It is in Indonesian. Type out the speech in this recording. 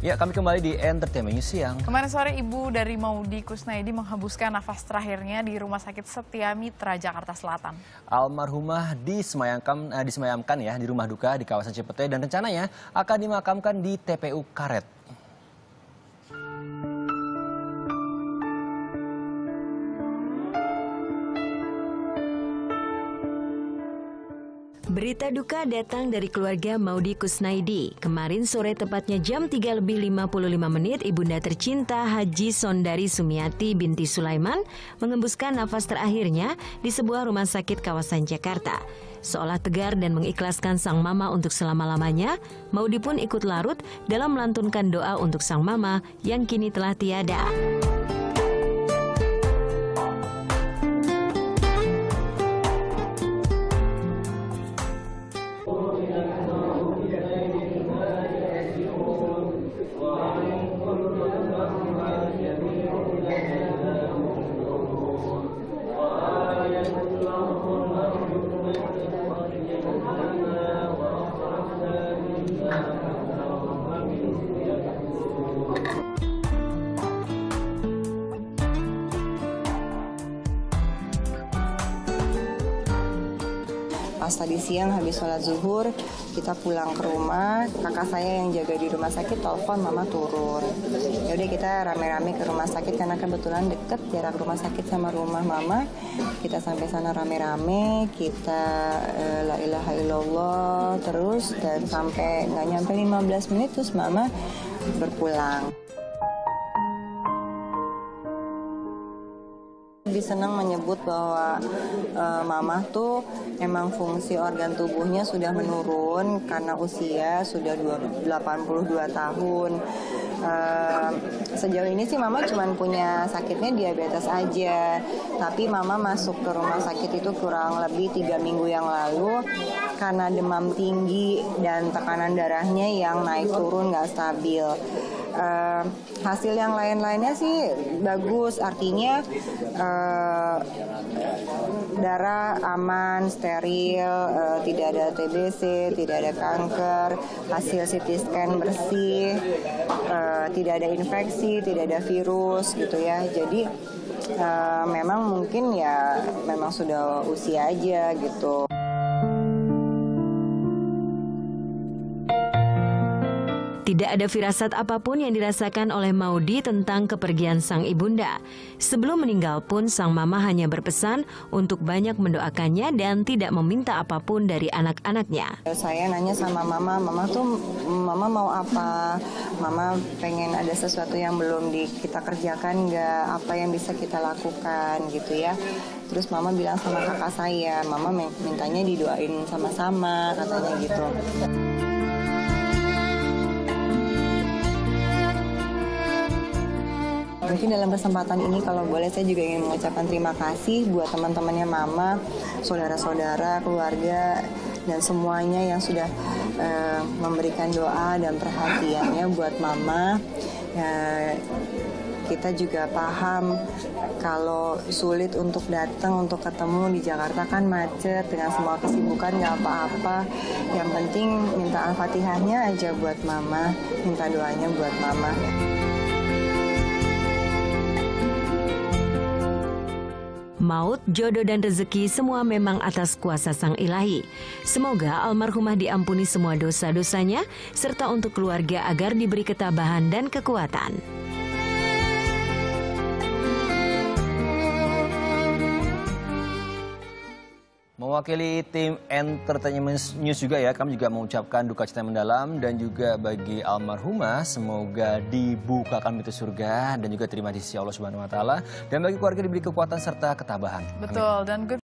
Ya, kami kembali di Entertainment News Siang. Kemarin sore ibu dari Maudi Kusnaidi menghembuskan nafas terakhirnya di Rumah Sakit Setia Mitra, Jakarta Selatan. Almarhumah disemayamkan, eh, disemayamkan ya di rumah duka di kawasan Cipete dan rencananya akan dimakamkan di TPU Karet. Berita duka datang dari keluarga Maudi Kusnaidi. Kemarin sore tepatnya jam 3 lebih 55 menit, ibunda tercinta Haji Sondari Sumiati binti Sulaiman mengembuskan nafas terakhirnya di sebuah rumah sakit kawasan Jakarta. Seolah tegar dan mengikhlaskan sang mama untuk selama-lamanya, Maudi pun ikut larut dalam melantunkan doa untuk sang mama yang kini telah tiada. Pas tadi siang habis sholat zuhur, kita pulang ke rumah, kakak saya yang jaga di rumah sakit telepon mama turun. Ya udah kita rame-rame ke rumah sakit karena kebetulan deket jarak rumah sakit sama rumah mama. Kita sampai sana rame-rame, kita eh, la ilaha illallah terus dan sampai nggak nyampe 15 menit terus mama berpulang. Lebih senang menyebut bahwa e, mama tuh emang fungsi organ tubuhnya sudah menurun karena usia sudah 82 tahun. E, sejauh ini sih mama cuma punya sakitnya diabetes aja, tapi mama masuk ke rumah sakit itu kurang lebih tiga minggu yang lalu karena demam tinggi dan tekanan darahnya yang naik turun nggak stabil. Uh, hasil yang lain-lainnya sih bagus, artinya uh, darah aman, steril, uh, tidak ada TBC, tidak ada kanker, hasil CT scan bersih, uh, tidak ada infeksi, tidak ada virus gitu ya. Jadi uh, memang mungkin ya memang sudah usia aja gitu. Tidak ada firasat apa pun yang dirasakan oleh Maudi tentang kepergian sang ibunda. Sebelum meninggal pun sang mama hanya berpesan untuk banyak mendoakannya dan tidak meminta apa pun dari anak-anaknya. Saya nanya sama mama, mama tuh mama mau apa? Mama pengen ada sesuatu yang belum di, kita kerjakan nggak? Apa yang bisa kita lakukan gitu ya? Terus mama bilang sama kakak saya, mama mintanya didoain sama-sama katanya gitu. Mungkin dalam kesempatan ini kalau boleh saya juga ingin mengucapkan terima kasih buat teman-temannya Mama, saudara-saudara, keluarga, dan semuanya yang sudah uh, memberikan doa dan perhatiannya buat Mama. Uh, kita juga paham kalau sulit untuk datang untuk ketemu di Jakarta kan macet dengan semua kesibukan nggak apa-apa yang penting minta al-fatihahnya aja buat mama minta doanya buat mama Maut, jodoh, dan rezeki semua memang atas kuasa Sang Ilahi. Semoga almarhumah diampuni semua dosa-dosanya, serta untuk keluarga agar diberi ketabahan dan kekuatan. Mewakili tim Entertainment News juga ya, kami juga mengucapkan duka cita mendalam dan juga bagi almarhumah semoga dibukakan pintu surga dan juga terima di Allah Subhanahu wa taala dan bagi keluarga diberi kekuatan serta ketabahan. Betul Amin. dan good